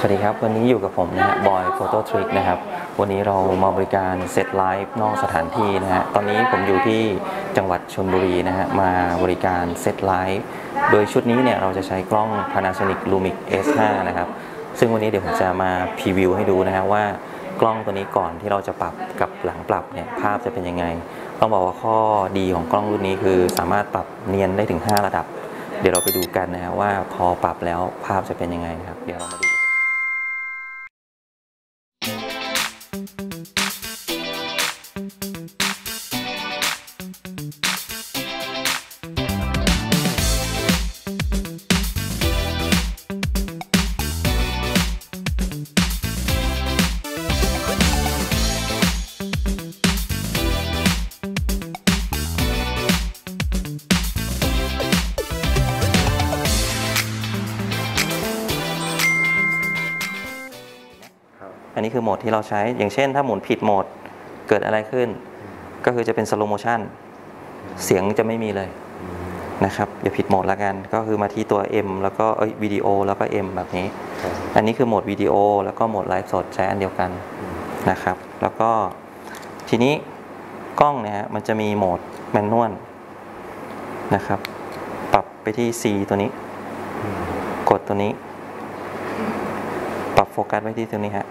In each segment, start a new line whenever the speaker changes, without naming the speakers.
สวัสดีครับ วันนี้อยู่กับผมนะฮะบอยโฟโต้ทริกนะครับ วันนี้เรามาบริการเซตไลฟ์นอกสถานที่นะฮะตอนนี้ผมอยู่ที่จังหวัดชลบุรีนะฮะมาบริการเซตไลฟ์โดยชุดนี้เนี่ยเราจะใช้กล้อง Panasonic Lumix S5 นะครับ ซึ่งวันนี้เดี๋ยวผมจะมาพรีวิวให้ดูนะฮะว่ากล้องตัวนี้ก่อนที่เราจะปรับกับหลังปรับเนี่ยภาพจะเป็นยังไง ต้องบอกว่าข้อดีของกล้องรุ่นนี้คือสามารถปรับเนียนได้ถึง 5 ระดับ เดี๋ยวเราไปดูกันนะฮะว่าพอปรับแล้วภาพจะเป็นยังไงนะครับเดี๋ยวเรามาดู
ค
นี้คือโหมดที่เราใช้ อย่างเช่น ถ้าหมุนผิดโหมดเกิดอะไรขึ้น ก็คือจะเป็น slow motion เสียงจะไม่มีเลยนะครับอย่าผิดโหมดละกันก็คือมาที่ตัว M แล้วก็เอ้ยวิดีโอแล้วก็ M แบบนี้ อันนี้คือโหมดวิดีโอแล้วก็โหมดไลฟ์สดใช้อันเดียวกันนะครับ แล้วก็ทีนี้กล้องเนี่ยฮะมันจะมีโหมด manual นะครับ ปรับไปที่ C ตัวนี้ กดตัวนี้ ปรับโฟกัสไว้ที่ตัวนี้ฮะ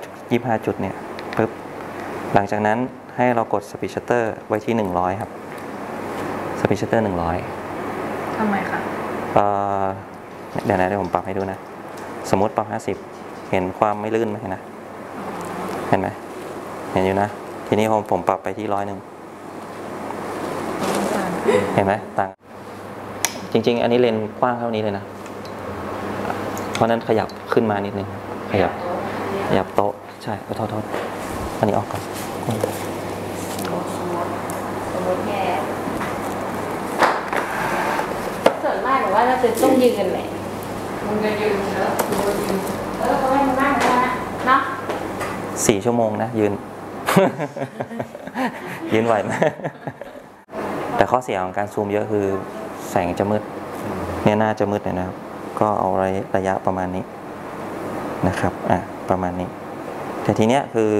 225 จุดเนี่ยปึ๊บหลังจากนั้นให้เรากด speed shutter ไว้ที่ 100 ครับ speed shutter 100
ทำไมคะ
เอ่อเดี๋ยวนะเดี๋ยวผมปรับให้ดูนะ สมมติปรับ 50 เห็นความไม่ลื่นไหมนะ เห็นไหมเห็นอยู่นะ ทีนี้ผมผมปรับไปที่ร้อยหนึ่งเห็นไหมต่าง จริง ๆ อันนี้เลนส์กว้างเท่านี้เลยนะ เพราะฉะนั้นขยับขึ้นมานิดนึง ขยับขยับโต๊ะ ใช่เอาโทษโทษอันนี้ออกก่อน
สมมติแกส่วนมากหนูว่าเราจะต้องยืนแหละมึงจะยืนเนอะมึงจะยืนเออเขาให้มึงนั่งนะเนาะ
สี่ชั่วโมงนะ ยืน ยืนไหวไหมแต่ข้อเสียของการซูมเยอะคือแสงจะมืด เนี่ยหน้าจะมืดเลยนะครับ ก็เอาระยะระยะประมาณนี้ นะครับอะประมาณนี้ แต่ทีเนี้ยคือ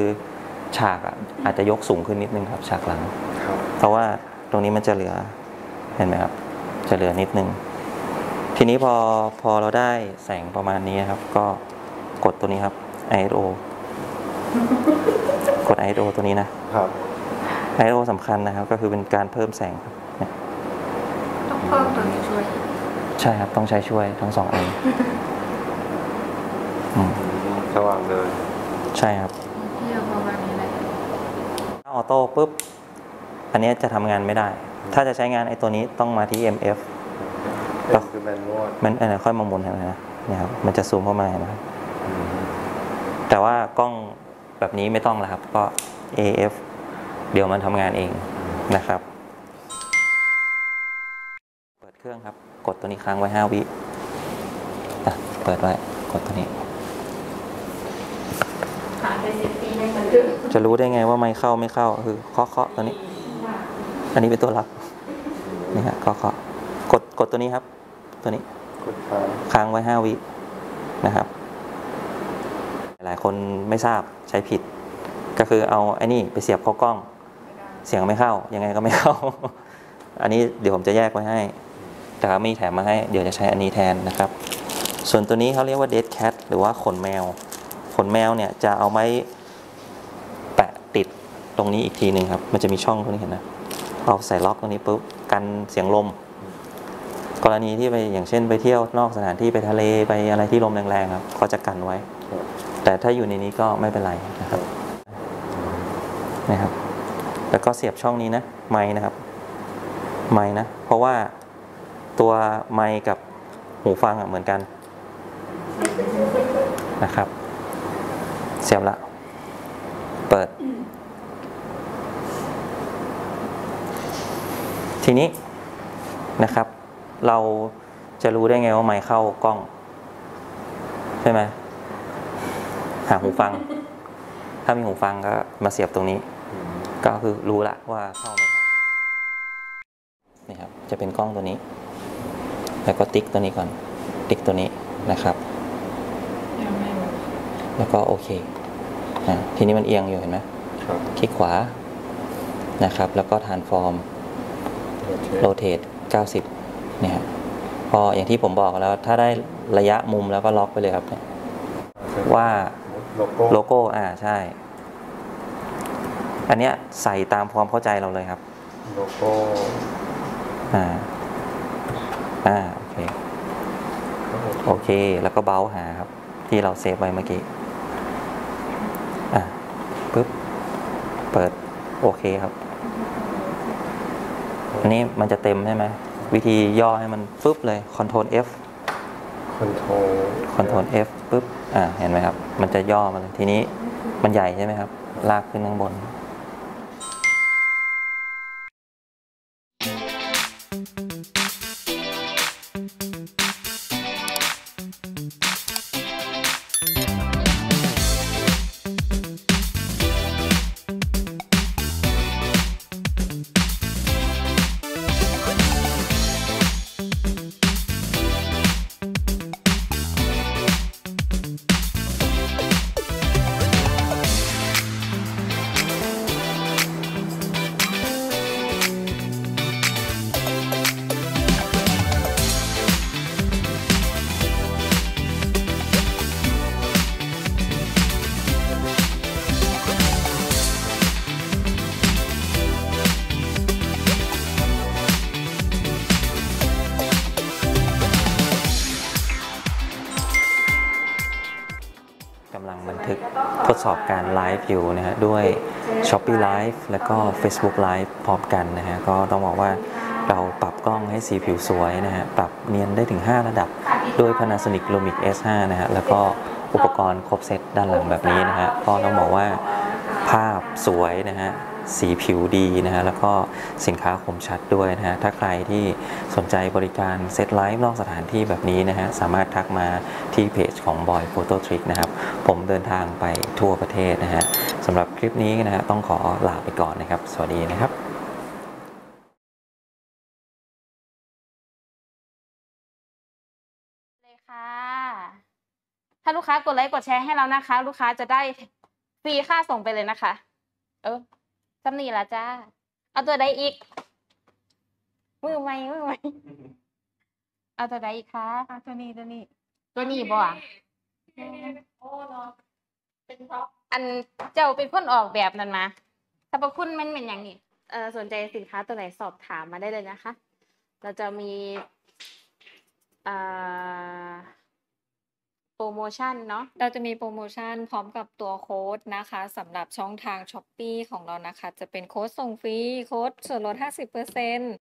ฉากอะอาจจะยกสูงขึ้นนิดนึงครับฉากหลัง
ครับ
เพราะว่าตรงนี้มันจะเหลือเห็นไหมครับ จะเหลือนิดนึง ทีนี้พอพอเราได้แสงประมาณนี้ครับ ก็กดตัวนี้ครับ ISO กด ISO ตัวนี้นะ
ครับ
ISO สำคัญนะครับ ก็คือเป็นการเพิ่มแสงครับเนี่ย
ต้องเพิ่มตัวนี้ช่วย
ใช่ครับต้องใช้ช่วยทั้งสองอัน อืม
สว่างเลย
ใช่ครับ
ที่เอาประมาณนี้เลย
ถ้าออโต้ปุ๊บ อันเนี้ยจะทำงานไม่ได้ ถ้าจะใช้งานไอ้ตัวนี้ต้องมาที่ MF
เอ็มคือแมนนวล
มันอันนั้นค่อยมาหมุนเห็นไหมนะเนี่ยครับมันจะซูมเข้ามาเห็นไหมครับ
อืม
แต่ว่ากล้องแบบนี้ไม่ต้องแล้วครับก็ AF เดี๋ยวมันทำงานเองนะครับ เปิดเครื่องครับ กดตัวนี้ค้างไว้ 5 วิอะเปิดไว้ กดตัวนี้
ผ่านไปสิบปีไม่เหมือนเดิม
จะรู้ได้ไงว่าไม่เข้าไม่เข้า คือเคาะเคาะตัวนี้ อันนี้เป็นตัวรับนี่ฮะเคาะเคาะกดกดตัวนี้ครับ ตัวนี้
กดค้าง
ค้างไว้5วินะครับ หลายคนไม่ทราบใช้ผิด ก็คือเอาไอ้นี่ไปเสียบเข้ากล้อง เสียงไม่เข้า ยังไงก็ไม่เข้า อันนี้เดี๋ยวผมจะแยกไว้ให้ แต่ว่ามีแถมมาให้ เดี๋ยวจะใช้อันนี้แทนนะครับ ส่วนตัวนี้เขาเรียกว่า dead cat หรือว่าขนแมวข นแมวเนี่ยจะเอาไว้แปะติดตรงนี้อีกทีหนึ่งครับ มันจะมีช่องตรงนี้เห็นนะเอาใส่ล็อกตรงนี้ปุ๊บกันเสียงลม กรณีที่ไปอย่างเช่นไปเที่ยวนอกสถานที่ไปทะเลไปอะไรที่ลมแรงๆครับเขาจะกันไว้ แต่ถ้าอยู่ในนี้ก็ไม่เป็นไรนะครับนะครับแล้วก็เสียบช่องนี้นะไม้นะครับ ไม้นะ เพราะว่าตัวไม้กับหูฟังอะเหมือนกันนะครับ เสียบละ เปิด ทีนี้นะครับ เราจะรู้ได้ไงว่าไม้เข้ากล้อง ใช่ไหมหาหูฟัง ถ้ามีหูฟังก็มาเสียบตรงนี้
อืม
ก็คือรู้ละว่าเข้าไม่เข้านี่ครับ จะเป็นกล้องตัวนี้ แล้วก็ติ๊กตัวนี้ก่อน ติ๊กตัวนี้นะครับ
ยังไม่รู้
แล้วก็โอเคอะทีนี้มันเอียงอยู่เห็นไหม
ครับ
คลิกขวานะครับ แล้วก็ transform
โอเค
rotate 90 เนี่ยฮะพออย่างที่ผมบอกแล้ว ถ้าได้ระยะมุมแล้วก็ล็อกไปเลยครับเนี่ยว่า
โลโก้
โลโก้อ่าใช่ อันเนี้ยใส่ตามความเข้าใจเราเลยครับ
โลโก้
อ่า อ่า โอเค
ครับผม
โอเค แล้วก็ browse หาครับ ที่เราเซฟไว้เมื่อกี้ อะปึ๊บ เปิดโอเคครับ อันนี้มันจะเต็มใช่ไหม วิธีย่อให้มันปึ๊บเลย Ctrl F
control
Ctrl F ปึ๊บ อ่า เห็นไหมครับ มันจะย่อมาเลยทีนี้มันใหญ่ใช่ไหมครับ ลากขึ้นข้างบนำลังบันทึกทดสอบการไลฟ์อยู่นะฮะด้วย Shopee Live แล้วก็ Facebook Live พร้อมกันนะฮะก็ต้องบอกว่าเราปรับกล้องให้สีผิวสวยนะฮะปรับเนียนได้ถึง 5 ระดับด้วย Panasonic Lumix S5 นะฮะแล้วก็อุปกรณ์ครบเซตด้านหลังแบบนี้นะฮะก็ต้องบอกว่าภาพสวยนะฮะ สีผิวดีนะฮะแล้วก็สินค้าคมชัดด้วยนะฮะถ้าใครที่สนใจบริการเซตไลฟ์นอกสถานที่แบบนี้นะฮะสามารถทักมาที่เพจของ Boy Photo Trick นะครับ ผมเดินทางไปทั่วประเทศนะฮะสำหรับคลิปนี้นะฮะต้องขอลาไปก่อนนะครับ สวัสดีนะครับ
เลยค่ะ ถ้าลูกค้ากดไลค์กดแชร์ให้เรานะคะ ลูกค้าจะได้ฟรีค่าส่งไปเลยนะคะ เออ สำนีละจ้า เอาตัวใดอีก มือไหมมือไหมเอาตัวใดอีกคะ
อะตัวนี้ตัวนี้
ตัวนี้บ่อะ
โอ้เนาะเป็นเพราะ
อันเจ้าเป็นคนออกแบบนั้นมาสรรพคุณมันเป็นอย่างนี้เออสนใจสินค้าตัวไหนสอบถามมาได้เลยนะคะ เราจะมีอ่า โปรโมชั่นเนาะ
เราจะมีโปรโมชั่นพร้อมกับตัวโค้ดนะคะสำหรับช่องทาง s h อ p e e ของเรานะคะ จะเป็นโค้ดส่งฟรีโค้ดส่วนลด 50%